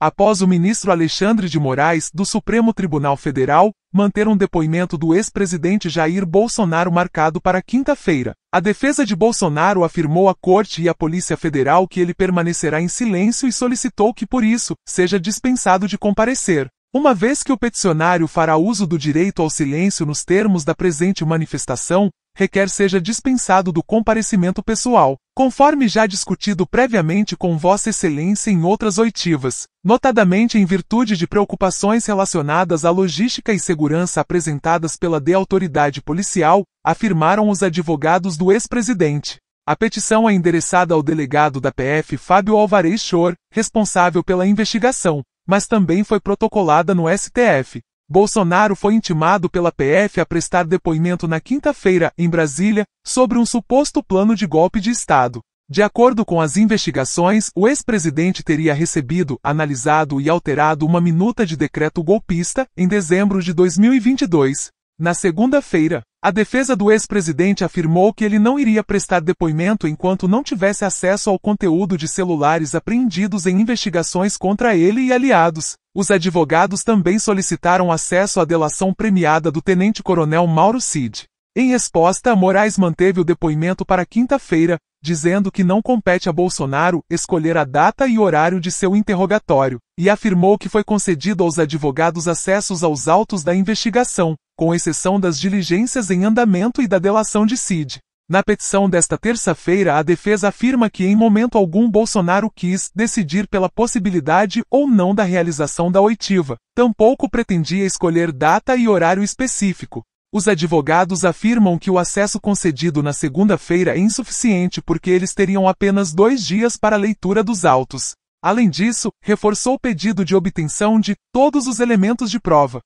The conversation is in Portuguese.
após o ministro Alexandre de Moraes, do Supremo Tribunal Federal, manter um depoimento do ex-presidente Jair Bolsonaro marcado para quinta-feira. A defesa de Bolsonaro afirmou à Corte e à Polícia Federal que ele permanecerá em silêncio e solicitou que, por isso, seja dispensado de comparecer. Uma vez que o peticionário fará uso do direito ao silêncio nos termos da presente manifestação, requer seja dispensado do comparecimento pessoal, conforme já discutido previamente com Vossa Excelência em outras oitivas, notadamente em virtude de preocupações relacionadas à logística e segurança apresentadas pela de autoridade policial, afirmaram os advogados do ex-presidente. A petição é endereçada ao delegado da PF Fábio Alvarez Chor, responsável pela investigação, mas também foi protocolada no STF. Bolsonaro foi intimado pela PF a prestar depoimento na quinta-feira, em Brasília, sobre um suposto plano de golpe de Estado. De acordo com as investigações, o ex-presidente teria recebido, analisado e alterado uma minuta de decreto golpista em dezembro de 2022. Na segunda-feira, a defesa do ex-presidente afirmou que ele não iria prestar depoimento enquanto não tivesse acesso ao conteúdo de celulares apreendidos em investigações contra ele e aliados. Os advogados também solicitaram acesso à delação premiada do tenente-coronel Mauro Cid. Em resposta, Moraes manteve o depoimento para quinta-feira, dizendo que não compete a Bolsonaro escolher a data e horário de seu interrogatório, e afirmou que foi concedido aos advogados acessos aos autos da investigação, com exceção das diligências em andamento e da delação de Cid. Na petição desta terça-feira, a defesa afirma que em momento algum Bolsonaro quis decidir pela possibilidade ou não da realização da oitiva, tampouco pretendia escolher data e horário específico, os advogados afirmam que o acesso concedido na segunda-feira é insuficiente porque eles teriam apenas dois dias para a leitura dos autos. Além disso, reforçou o pedido de obtenção de todos os elementos de prova,